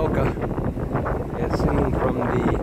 Mocha as seen from the